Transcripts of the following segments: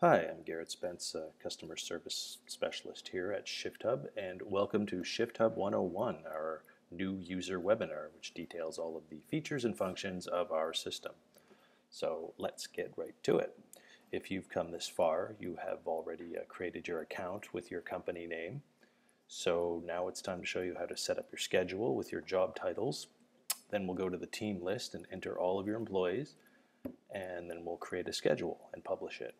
Hi, I'm Garrett Spence, a customer service specialist here at ShiftHub, and welcome to ShiftHub 101, our new user webinar, which details all of the features and functions of our system. So let's get right to it. If you've come this far, you have already uh, created your account with your company name. So now it's time to show you how to set up your schedule with your job titles. Then we'll go to the team list and enter all of your employees, and then we'll create a schedule and publish it.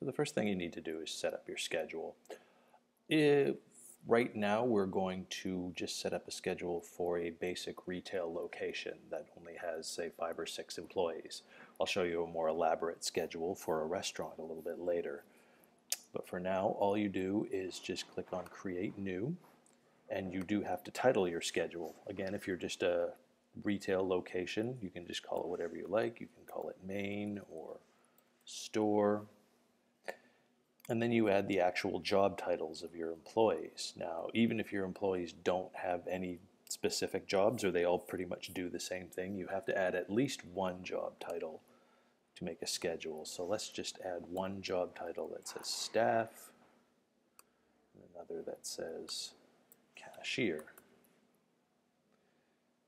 So the first thing you need to do is set up your schedule. If right now we're going to just set up a schedule for a basic retail location that only has say five or six employees. I'll show you a more elaborate schedule for a restaurant a little bit later. But for now, all you do is just click on Create New, and you do have to title your schedule. Again, if you're just a retail location, you can just call it whatever you like. You can call it main or store and then you add the actual job titles of your employees. Now, even if your employees don't have any specific jobs or they all pretty much do the same thing, you have to add at least one job title to make a schedule. So let's just add one job title that says staff, and another that says cashier.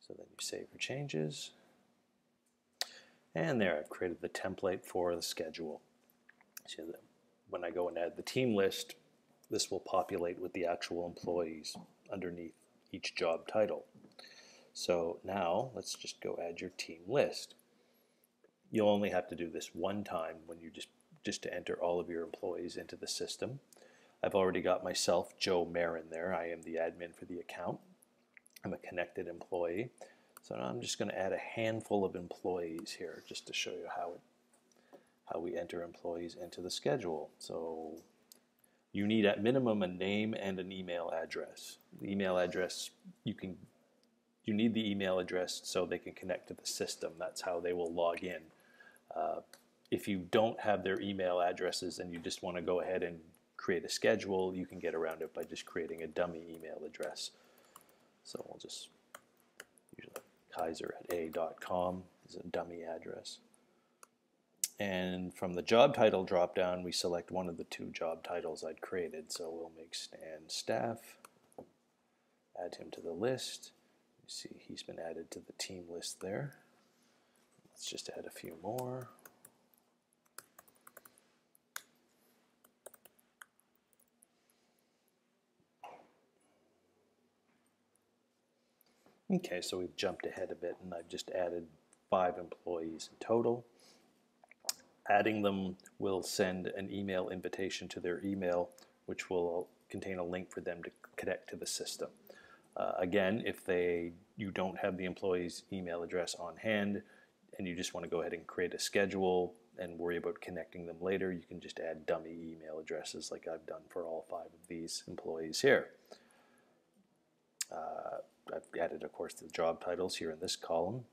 So then you save your changes. And there, I've created the template for the schedule. So when I go and add the team list, this will populate with the actual employees underneath each job title. So now let's just go add your team list. You'll only have to do this one time when you just just to enter all of your employees into the system. I've already got myself, Joe Marin, there. I am the admin for the account. I'm a connected employee. So now I'm just going to add a handful of employees here just to show you how it how we enter employees into the schedule. So you need at minimum a name and an email address. The email address you can you need the email address so they can connect to the system. That's how they will log in. Uh, if you don't have their email addresses and you just want to go ahead and create a schedule, you can get around it by just creating a dummy email address. So we'll just usually kaiser at a.com is a dummy address. And from the job title dropdown, we select one of the two job titles I'd created. So we'll make Stan staff, add him to the list. You see he's been added to the team list there. Let's just add a few more. Okay, so we've jumped ahead a bit and I've just added five employees in total adding them will send an email invitation to their email, which will contain a link for them to connect to the system. Uh, again, if they you don't have the employee's email address on hand and you just want to go ahead and create a schedule and worry about connecting them later, you can just add dummy email addresses like I've done for all five of these employees here. Uh, I've added, of course, the job titles here in this column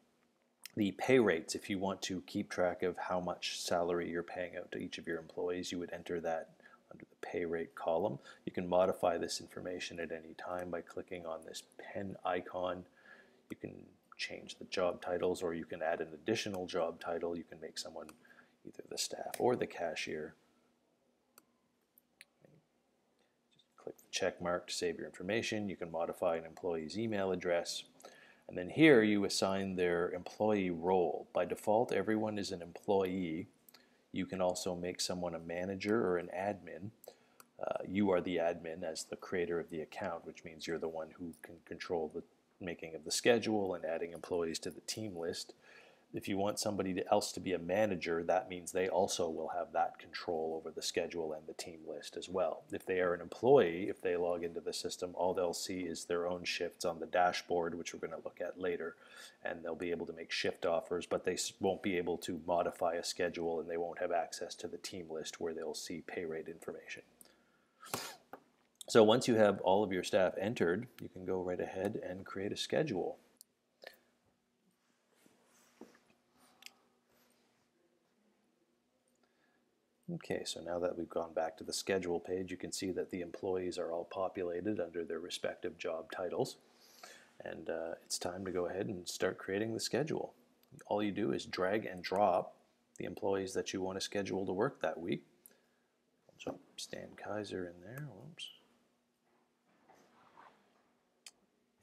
the pay rates, if you want to keep track of how much salary you're paying out to each of your employees, you would enter that under the pay rate column. You can modify this information at any time by clicking on this pen icon. You can change the job titles or you can add an additional job title. You can make someone either the staff or the cashier. Just click the check mark to save your information. You can modify an employee's email address. And then here you assign their employee role. By default, everyone is an employee. You can also make someone a manager or an admin. Uh, you are the admin as the creator of the account, which means you're the one who can control the making of the schedule and adding employees to the team list. If you want somebody else to be a manager, that means they also will have that control over the schedule and the team list as well. If they are an employee, if they log into the system, all they'll see is their own shifts on the dashboard, which we're going to look at later, and they'll be able to make shift offers, but they won't be able to modify a schedule and they won't have access to the team list where they'll see pay rate information. So once you have all of your staff entered, you can go right ahead and create a schedule. Okay, so now that we've gone back to the schedule page, you can see that the employees are all populated under their respective job titles. And uh, it's time to go ahead and start creating the schedule. All you do is drag and drop the employees that you want to schedule to work that week. I'll Jump Stan Kaiser in there. Whoops.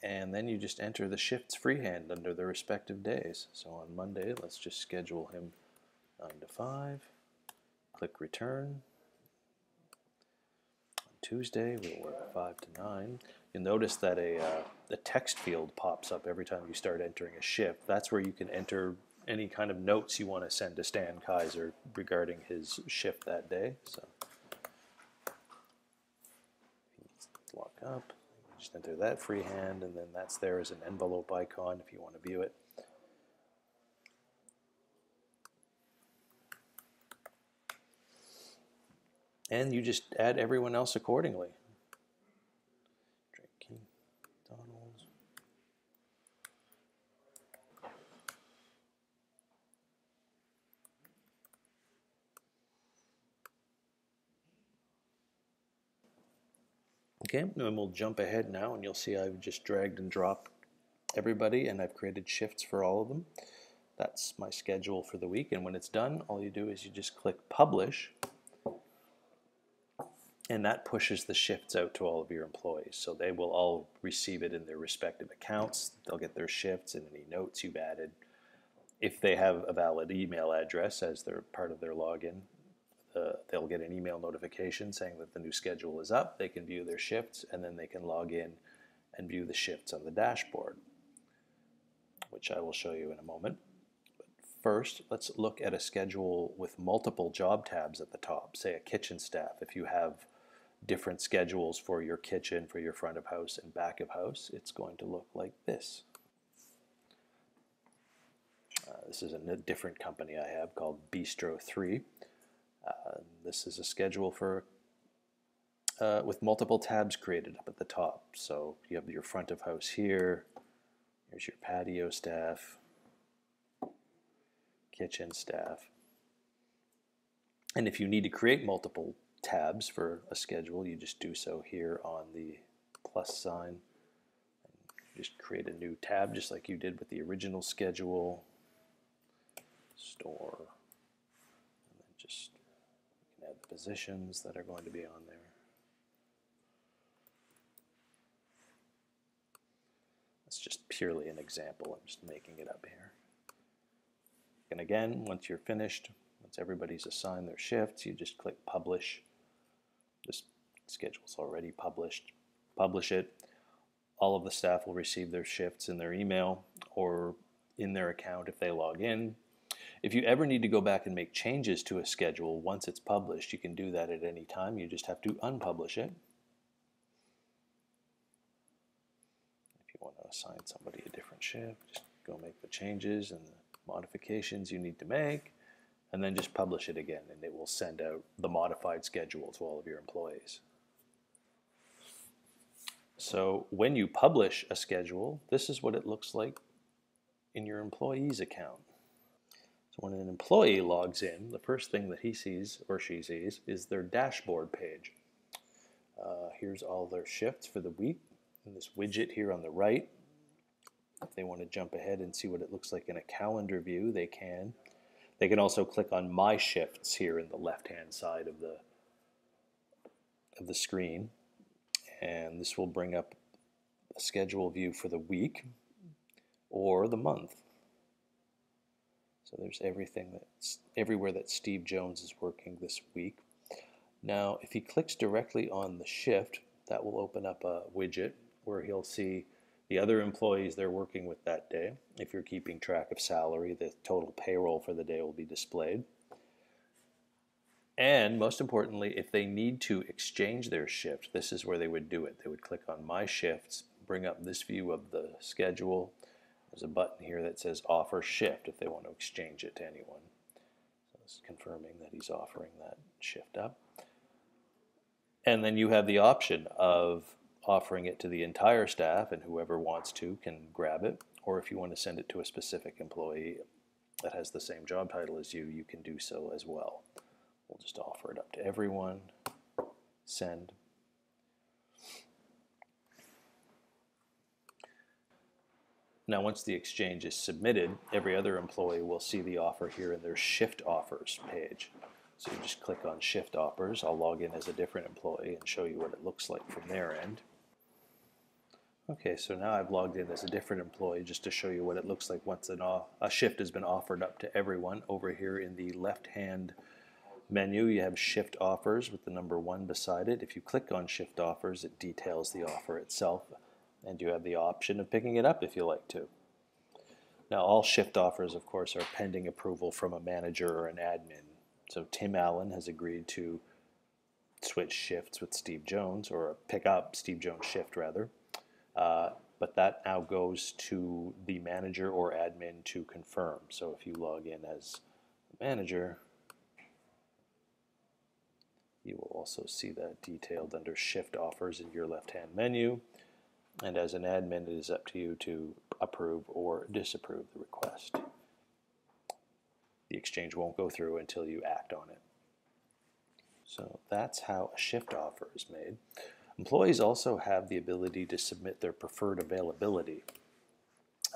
And then you just enter the shifts freehand under the respective days. So on Monday, let's just schedule him 9 to 5. Click return. On Tuesday, we'll work 5 to 9. You'll notice that a, uh, a text field pops up every time you start entering a shift. That's where you can enter any kind of notes you want to send to Stan Kaiser regarding his shift that day. So lock up, just enter that freehand, and then that's there as an envelope icon if you want to view it. And you just add everyone else accordingly. Drinking. Okay, and we'll jump ahead now and you'll see I've just dragged and dropped everybody and I've created shifts for all of them. That's my schedule for the week and when it's done all you do is you just click publish and that pushes the shifts out to all of your employees. So they will all receive it in their respective accounts. They'll get their shifts and any notes you've added. If they have a valid email address as their part of their login, uh, they'll get an email notification saying that the new schedule is up. They can view their shifts and then they can log in and view the shifts on the dashboard, which I will show you in a moment. But first, let's look at a schedule with multiple job tabs at the top, say a kitchen staff. If you have different schedules for your kitchen, for your front of house and back of house, it's going to look like this. Uh, this is a different company I have called Bistro 3. Uh, this is a schedule for uh, with multiple tabs created up at the top. So you have your front of house here, here's your patio staff, kitchen staff. And if you need to create multiple tabs for a schedule, you just do so here on the plus sign. Just create a new tab just like you did with the original schedule. Store. And then just can add the positions that are going to be on there. That's just purely an example. I'm just making it up here. And again, once you're finished, once everybody's assigned their shifts, you just click publish this schedule's already published. Publish it. All of the staff will receive their shifts in their email or in their account if they log in. If you ever need to go back and make changes to a schedule once it's published, you can do that at any time. You just have to unpublish it. If you want to assign somebody a different shift, just go make the changes and the modifications you need to make and then just publish it again and it will send out the modified schedule to all of your employees. So when you publish a schedule, this is what it looks like in your employee's account. So when an employee logs in, the first thing that he sees or she sees is their dashboard page. Uh, here's all their shifts for the week in this widget here on the right. If they want to jump ahead and see what it looks like in a calendar view, they can. They can also click on My Shifts here in the left-hand side of the of the screen, and this will bring up a schedule view for the week or the month. So there's everything that's everywhere that Steve Jones is working this week. Now, if he clicks directly on the shift, that will open up a widget where he'll see the other employees they're working with that day. If you're keeping track of salary, the total payroll for the day will be displayed. And most importantly, if they need to exchange their shift, this is where they would do it. They would click on My Shifts, bring up this view of the schedule. There's a button here that says Offer Shift if they want to exchange it to anyone. So it's confirming that he's offering that shift up. And then you have the option of offering it to the entire staff and whoever wants to can grab it. Or if you want to send it to a specific employee that has the same job title as you, you can do so as well. We'll just offer it up to everyone, send. Now once the exchange is submitted, every other employee will see the offer here in their shift offers page. So you just click on Shift Offers. I'll log in as a different employee and show you what it looks like from their end. Okay, so now I've logged in as a different employee just to show you what it looks like once a shift has been offered up to everyone. Over here in the left-hand menu, you have Shift Offers with the number one beside it. If you click on Shift Offers, it details the offer itself, and you have the option of picking it up if you like to. Now, all shift offers, of course, are pending approval from a manager or an admin. So Tim Allen has agreed to switch shifts with Steve Jones, or pick up Steve Jones' shift rather. Uh, but that now goes to the manager or admin to confirm. So if you log in as manager, you will also see that detailed under shift offers in your left hand menu. And as an admin, it is up to you to approve or disapprove the request. The exchange won't go through until you act on it. So that's how a shift offer is made. Employees also have the ability to submit their preferred availability.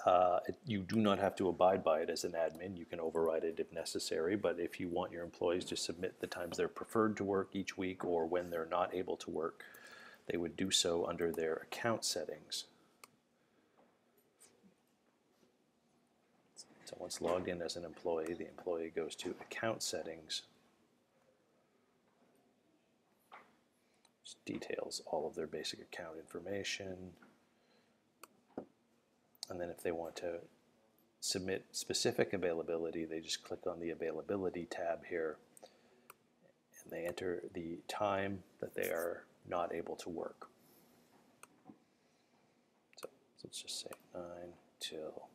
Uh, you do not have to abide by it as an admin. You can override it if necessary, but if you want your employees to submit the times they're preferred to work each week or when they're not able to work, they would do so under their account settings. So once logged in as an employee, the employee goes to account settings details all of their basic account information. And then if they want to submit specific availability, they just click on the availability tab here and they enter the time that they are not able to work. So, so let's just say 9 till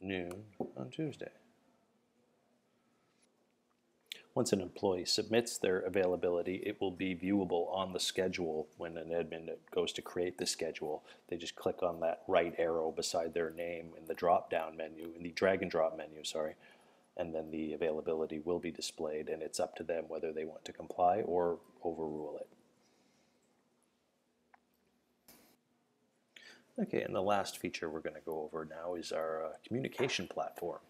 noon on Tuesday. Once an employee submits their availability, it will be viewable on the schedule when an admin goes to create the schedule. They just click on that right arrow beside their name in the drop down menu, in the drag and drop menu, sorry, and then the availability will be displayed and it's up to them whether they want to comply or overrule it. Okay, and the last feature we're going to go over now is our uh, communication platform.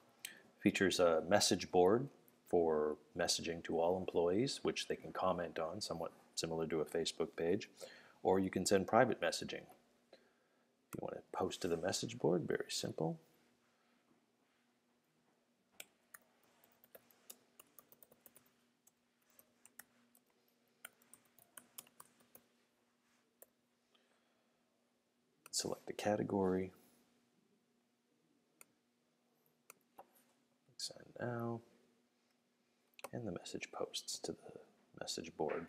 Features a message board for messaging to all employees, which they can comment on, somewhat similar to a Facebook page, or you can send private messaging. If you want to post to the message board, very simple. Select the category. Send now and the message posts to the message board.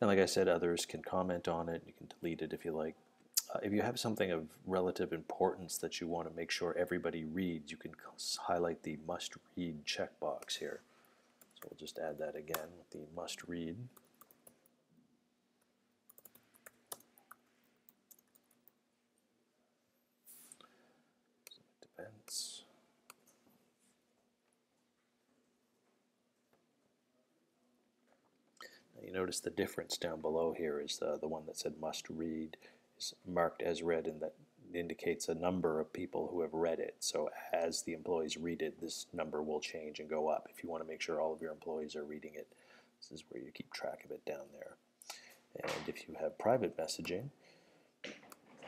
And like I said, others can comment on it. You can delete it if you like. Uh, if you have something of relative importance that you want to make sure everybody reads, you can highlight the must read checkbox here. So we'll just add that again with the must read. You notice the difference down below here is the, the one that said must read is marked as read and that indicates a number of people who have read it. So as the employees read it, this number will change and go up. If you want to make sure all of your employees are reading it, this is where you keep track of it down there. And if you have private messaging,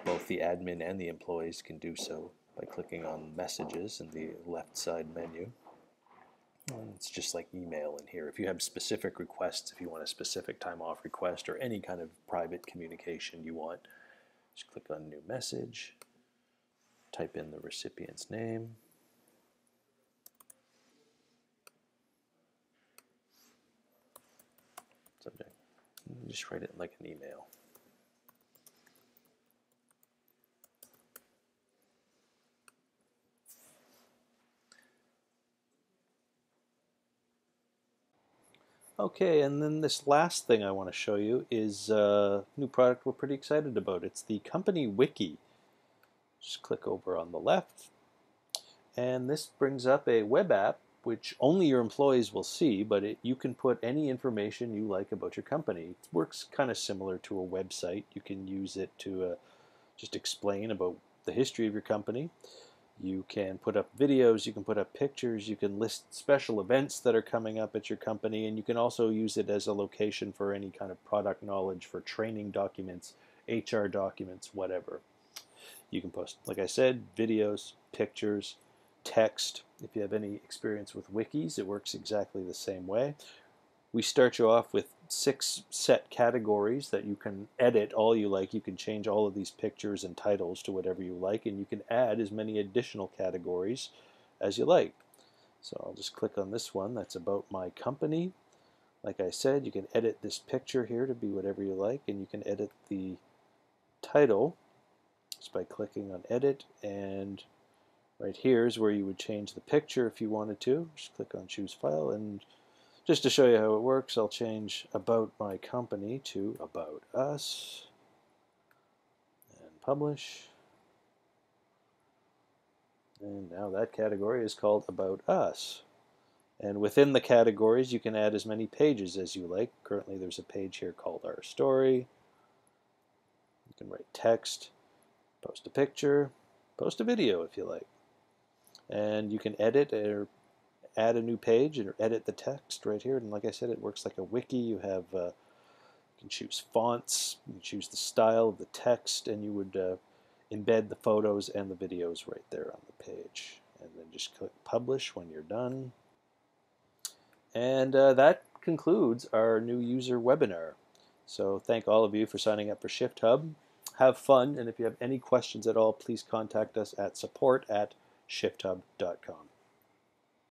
both the admin and the employees can do so by clicking on messages in the left side menu Um, it's just like email in here. If you have specific requests, if you want a specific time off request or any kind of private communication you want, just click on new message, type in the recipient's name, subject, just write it like an email. Okay, and then this last thing I want to show you is a new product we're pretty excited about. It's the company wiki. Just click over on the left, and this brings up a web app which only your employees will see, but it, you can put any information you like about your company. It works kind of similar to a website. You can use it to uh, just explain about the history of your company. You can put up videos, you can put up pictures, you can list special events that are coming up at your company, and you can also use it as a location for any kind of product knowledge for training documents, HR documents, whatever. You can post, like I said, videos, pictures, text. If you have any experience with wikis, it works exactly the same way. We start you off with six set categories that you can edit all you like. You can change all of these pictures and titles to whatever you like, and you can add as many additional categories as you like. So I'll just click on this one that's about my company. Like I said, you can edit this picture here to be whatever you like, and you can edit the title just by clicking on edit and right here is where you would change the picture if you wanted to. Just click on choose file and just to show you how it works, I'll change about my company to about us and publish. And now that category is called about us. And within the categories, you can add as many pages as you like. Currently, there's a page here called Our Story. You can write text, post a picture, post a video if you like. And you can edit or add a new page or edit the text right here. And like I said, it works like a wiki. You have uh, you can choose fonts, you choose the style of the text, and you would uh, embed the photos and the videos right there on the page. And then just click publish when you're done. And uh, that concludes our new user webinar. So thank all of you for signing up for Shift Hub. Have fun, and if you have any questions at all, please contact us at support at shifthub.com.